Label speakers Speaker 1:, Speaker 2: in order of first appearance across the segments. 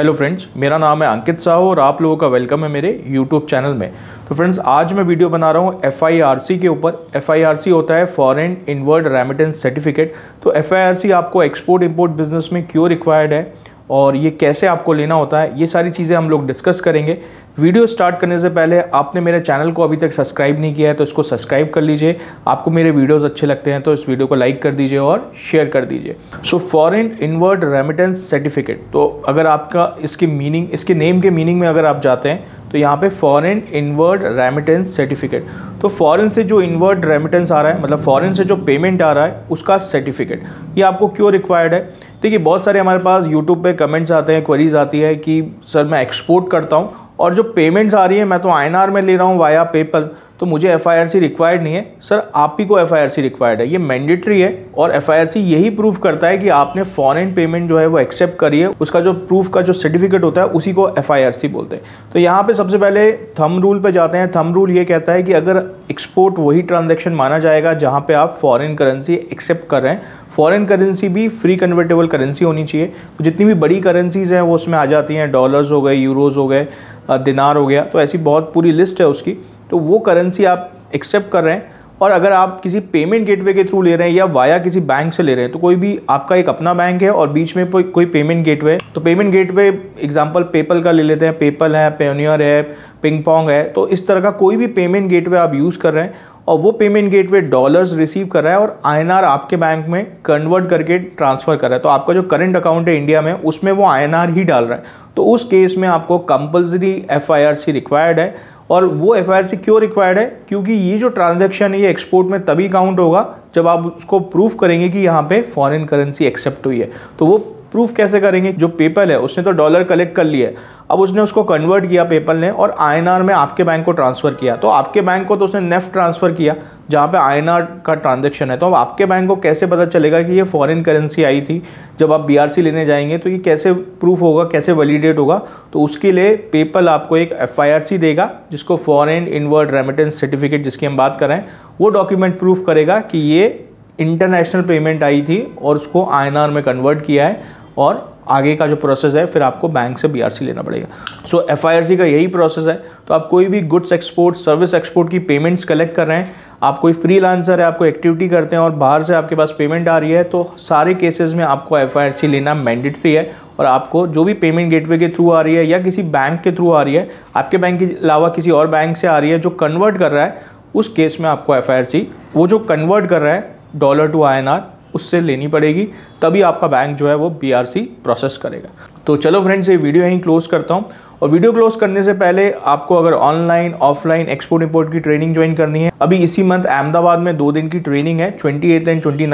Speaker 1: Hello friends मेरा नाम है अंकित साहू और आप लोगों का वेलकम है मेरे यूट्यूब चैनल में। तो फ्रेंड्स आज मैं वीडियो बना रहा हूँ एफआईआरसी के ऊपर। एफआईआरसी होता है फॉरेन इनवर्ड रेमिटेंस सर्टिफिकेट तो एफआईआरसी आपको एक्सपोर्ट इम्पोर्ट बिज़नेस में क्यों रिक्वायर्ड है? और ये कैसे आपको लेना होता है, ये सारी चीज़ें हम लोग डिस्कस करेंगे। वीडियो स्टार्ट करने से पहले आपने मेरे चैनल को अभी तक सब्सक्राइब नहीं किया है तो इसको सब्सक्राइब कर लीजिए। आपको मेरे वीडियोस अच्छे लगते हैं तो इस वीडियो को लाइक कर दीजिए और शेयर कर दीजिए। So foreign inward remittance certificate तो अगर आपका इसकी मीनिंग इसके नेम के मीनिंग में अगर आप जाते हैं तो यहाँ पे फॉरेन इनवर्ड रेमिटेंस सर्टिफिकेट तो फॉरेन से जो इनवर्ड रेमिटेंस आ रहा है मतलब फॉरेन से जो पेमेंट आ रहा है, उसका सर्टिफिकेट ये आपको क्यों रिक्वायर्ड है? देखिए, बहुत सारे हमारे पास यूट्यूब पे कमेंट्स आते हैं क्वेरीज आती है कि, सर, मैं एक्सपोर्ट करता हूँ और जो पेमेंट्स आ रही है, मैं तो आई में ले रहा हूँ वाया पेपल तो मुझे एफआईआरसी रिक्वायर्ड नहीं है। सर आप ही को एफआईआरसी रिक्वायर्ड है। ये मैंडेटरी है और एफआईआरसी यही प्रूफ करता है कि आपने फॉरेन पेमेंट जो है वो एक्सेप्ट करी है। उसका जो प्रूफ का जो सर्टिफिकेट होता है, उसी को एफआईआरसी बोलते हैं। तो यहाँ पर सबसे पहले थम रूल पर जाते हैं। थम रूल ये कहता है कि अगर एक्सपोर्ट वही ट्रांजेक्शन माना जाएगा जहाँ पर आप फॉरेन करेंसी एक्सेप्ट कर रहे हैं। फॉरेन करेंसी भी फ्री कन्वर्टेबल करेंसी होनी चाहिए। तो जितनी भी बड़ी करेंसीज हैं, वो उसमें आ जाती हैं। डॉलर्स हो गए यूरोज़ हो गए दिनार हो गया। तो ऐसी बहुत पूरी लिस्ट है उसकी। तो वो करेंसी आप एक्सेप्ट कर रहे हैं और अगर आप किसी पेमेंट गेटवे के थ्रू ले रहे हैं या वाया किसी बैंक से ले रहे हैं तो कोई भी आपका एक अपना बैंक है और बीच में कोई कोई पेमेंट गेटवे तो पेमेंट गेटवे एग्जांपल पेपल का ले लेते हैं। पेपल है पेनियर है पिंग पोंग है। तो इस तरह का कोई भी पेमेंट गेटवे आप यूज़ कर रहे हैं और वो पेमेंट गेटवे डॉलर्स रिसीव कर रहा है और आईएनआर आपके बैंक में कन्वर्ट करके ट्रांसफ़र कर रहा है। तो आपका जो करंट अकाउंट है इंडिया में, उसमें वो आईएनआर ही डाल रहा है। तो उस केस में आपको कंपल्सरी एफ़ रिक्वायर्ड है और वो एफ़ क्यों रिक्वायर्ड है? क्योंकि ये जो ट्रांजेक्शन है, ये एक्सपोर्ट में तभी काउंट होगा जब आप उसको प्रूफ करेंगे कि यहाँ पे फॉरेन करेंसी एक्सेप्ट हुई है। तो वो प्रूफ कैसे करेंगे? जो पेपल है, उसने तो डॉलर कलेक्ट कर लिया है। अब उसने उसको कन्वर्ट किया पेपल ने और आई में आपके बैंक को ट्रांसफ़र किया। तो आपके बैंक को तो उसने नेफ्ट ट्रांसफ़र किया, जहाँ पे आई का ट्रांजेक्शन है। तो अब आपके बैंक को कैसे पता चलेगा कि ये फॉरेन करेंसी आई थी? जब आप बीआरसी लेने जाएँगे तो ये कैसे प्रूफ होगा, कैसे वैलिडेट होगा? तो उसके लिए पेपल आपको एक एफआईआरसी देगा, जिसको फॉरेन इनवर्ड रेमिटेंस सर्टिफिकेट जिसकी हम बात करें वो डॉक्यूमेंट प्रूफ करेगा कि ये इंटरनेशनल पेमेंट आई थी और उसको आई में कन्वर्ट किया है। और आगे का जो प्रोसेस है, फिर आपको बैंक से बीआरसी लेना पड़ेगा। सो एफआईआरसी का यही प्रोसेस है। तो आप कोई भी गुड्स एक्सपोर्ट सर्विस एक्सपोर्ट की पेमेंट्स कलेक्ट कर रहे हैं, आप कोई फ्री है, आपको एक्टिविटी करते हैं और बाहर से आपके पास पेमेंट आ रही है तो सारे केसेस में आपको एफआईआरसी लेना मैंडेटरी है और आपको जो भी पेमेंट गेटवे के थ्रू आ रही है या किसी बैंक के थ्रू आ रही है, आपके बैंक के अलावा किसी और बैंक से आ रही है जो कन्वर्ट कर रहा है, उस केस में आपको एफआईआरसी वो जो कन्वर्ट कर रहा है डॉलर टू आईएनआर उससे लेनी पड़ेगी, तभी आपका बैंक जो है वो बीआरसी प्रोसेस करेगा। तो चलो फ्रेंड्स ये वीडियो यहीं क्लोज करता हूँ। और वीडियो क्लोज करने से पहले आपको अगर ऑनलाइन ऑफलाइन एक्सपोर्ट इंपोर्ट की ट्रेनिंग ज्वाइन करनी है, अभी इसी मंथ अहमदाबाद में दो दिन की ट्रेनिंग है ट्वेंटी एंड ट्वेंटी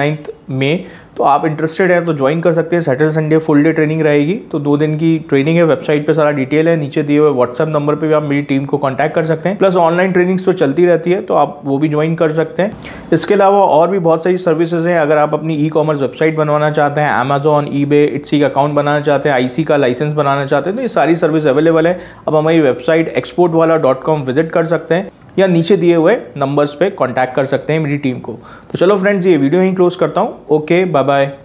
Speaker 1: में तो आप इंटरेस्टेड हैं तो ज्वाइन कर सकते हैं। Saturday Sunday full day training रहेगी। तो दो दिन की ट्रेनिंग है वेबसाइट पे सारा डिटेल है, नीचे दिए हुए व्हाट्सअप नंबर पे भी आप मेरी टीम को कांटेक्ट कर सकते हैं। प्लस ऑनलाइन ट्रेनिंग्स तो चलती रहती है तो आप वो भी ज्वाइन कर सकते हैं। इसके अलावा और भी बहुत सारी सर्विसेज़ हैं। अगर आप अपनी ई कॉमर्स वेबसाइट बनवाना चाहते हैं अमेजोन ई बे इट्सी का अकाउंट बनाना चाहते हैं IC का लाइसेंस बनाना चाहते हैं तो ये सारी सर्विस अवेलेबल है। अब हमारी वेबसाइट एक्सपोर्ट वाला डॉट कॉम विज़िट कर सकते हैं। या नीचे दिए हुए नंबर्स पे कांटेक्ट कर सकते हैं मेरी टीम को। तो चलो फ्रेंड्स ये वीडियो ही क्लोज करता हूँ। Okay bye bye